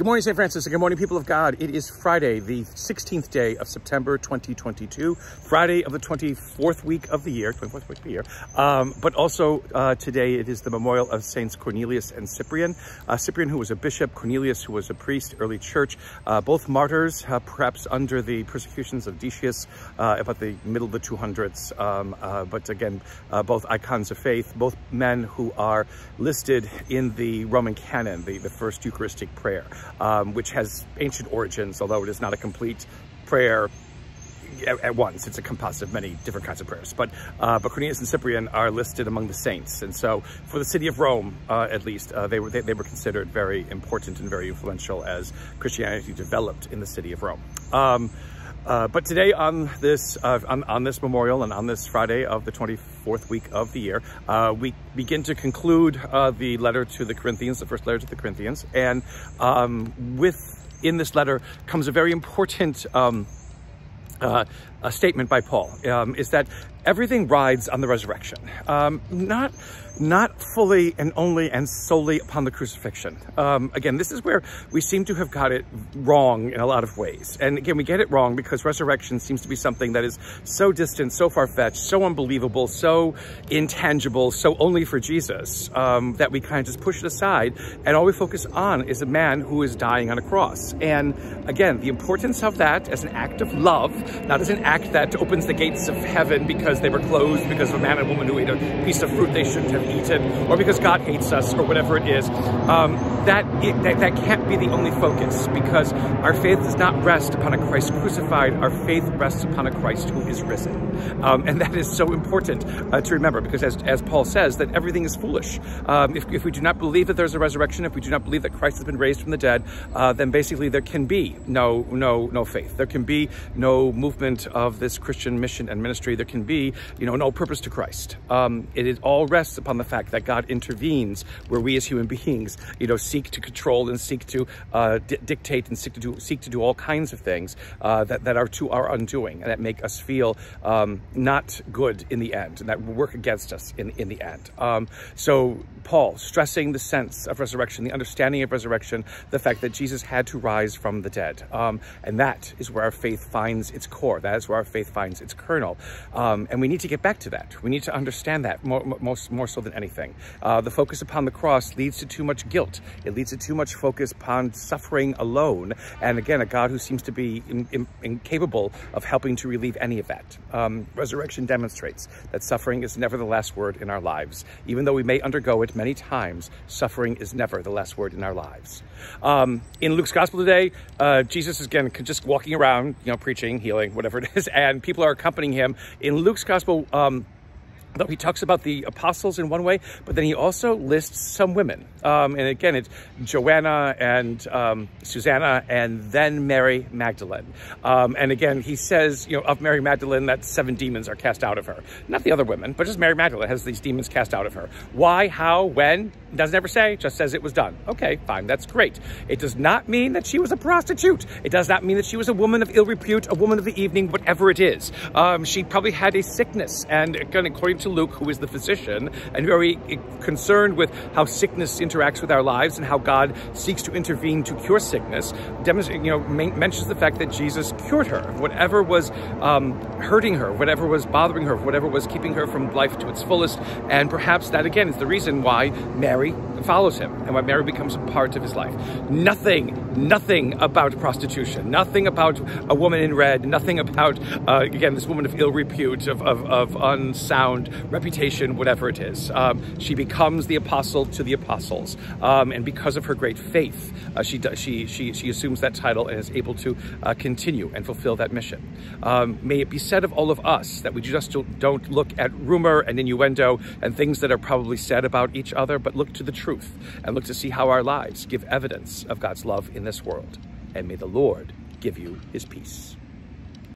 Good morning, St. Francis, and good morning, people of God. It is Friday, the 16th day of September 2022, Friday of the 24th week of the year, 24th week of the year. Um, but also uh, today it is the memorial of Saints Cornelius and Cyprian. Uh, Cyprian, who was a bishop, Cornelius, who was a priest, early church, uh, both martyrs, uh, perhaps under the persecutions of Decius uh, about the middle of the 200s. Um, uh, but again, both icons of faith, both men who are listed in the Roman canon, the, the first Eucharistic prayer um, which has ancient origins, although it is not a complete prayer at, at once. It's a composite of many different kinds of prayers. But, uh, but Cornelius and Cyprian are listed among the saints. And so for the city of Rome, uh, at least, uh, they, were, they, they, were considered very important and very influential as Christianity developed in the city of Rome. Um, uh, but today on this uh, on, on, this memorial and on this Friday of the 24th week of the year, uh, we begin to conclude uh, the letter to the Corinthians, the first letter to the Corinthians. And um, with in this letter comes a very important um, uh, a statement by Paul, um, is that everything rides on the resurrection. Um, not not fully and only and solely upon the crucifixion. Um, again, this is where we seem to have got it wrong in a lot of ways. And again, we get it wrong because resurrection seems to be something that is so distant, so far-fetched, so unbelievable, so intangible, so only for Jesus, um, that we kind of just push it aside. And all we focus on is a man who is dying on a cross. And again, the importance of that as an act of love, not as an act that opens the gates of heaven because they were closed because of a man and woman who ate a piece of fruit they shouldn't have eaten, or because God hates us, or whatever it is, um, that, it, that, that can't be the only focus because our faith does not rest upon a Christ crucified. Our faith rests upon a Christ who is risen. Um, and that is so important uh, to remember because as, as Paul says, that everything is foolish. Um, if, if we do not believe that there's a resurrection, if we do not believe that Christ has been raised from the dead, uh, then basically there can be no, no, no faith. There can be no movement of this Christian mission and ministry. There can be, you know, no purpose to Christ. Um, it, all rests upon the fact that God intervenes where we as human beings, you know, seek to control and seek to uh, dictate and seek to do seek to do all kinds of things uh, that, that are to our undoing and that make us feel um, not good in the end and that work against us in, in the end. Um, so Paul stressing the sense of resurrection, the understanding of resurrection, the fact that Jesus had to rise from the dead. Um, and that is where our faith finds its core. That is where our faith finds its kernel. Um, and we need to get back to that. We need to understand that more, more, more so than anything. Uh, the focus upon the cross leads to too much guilt. It leads to too much focus upon suffering alone. And again, a God who seems to be in, in, incapable of helping to relieve any of that. Um, resurrection demonstrates that suffering is never the last word in our lives. Even though we may undergo it many times, suffering is never the last word in our lives. Um, in Luke's gospel today, uh, Jesus is again just walking around, you know, preaching, healing, whatever it is, and people are accompanying him. In Luke's gospel, um, though he talks about the apostles in one way, but then he also lists some women. Um, and again, it's Joanna and um, Susanna and then Mary Magdalene. Um, and again, he says, you know, of Mary Magdalene that seven demons are cast out of her. Not the other women, but just Mary Magdalene has these demons cast out of her. Why, how, when? Doesn't ever say, just says it was done. Okay, fine, that's great. It does not mean that she was a prostitute. It does not mean that she was a woman of ill repute, a woman of the evening, whatever it is. Um, she probably had a sickness. And again, according to Luke, who is the physician, and very concerned with how sickness interacts with our lives and how God seeks to intervene to cure sickness, you know, mentions the fact that Jesus cured her. Whatever was um, hurting her, whatever was bothering her, whatever was keeping her from life to its fullest, and perhaps that again is the reason why Mary follows him and why Mary becomes a part of his life. Nothing, nothing about prostitution, nothing about a woman in red, nothing about, uh, again, this woman of ill repute, of, of, of unsound reputation, whatever it is. Um, she becomes the apostle to the apostles. Um, and because of her great faith, uh, she, she, she, she assumes that title and is able to uh, continue and fulfill that mission. Um, may it be said of all of us that we just don't look at rumor and innuendo and things that are probably said about each other, but look to the truth and look to see how our lives give evidence of God's love in this world. And may the Lord give you his peace.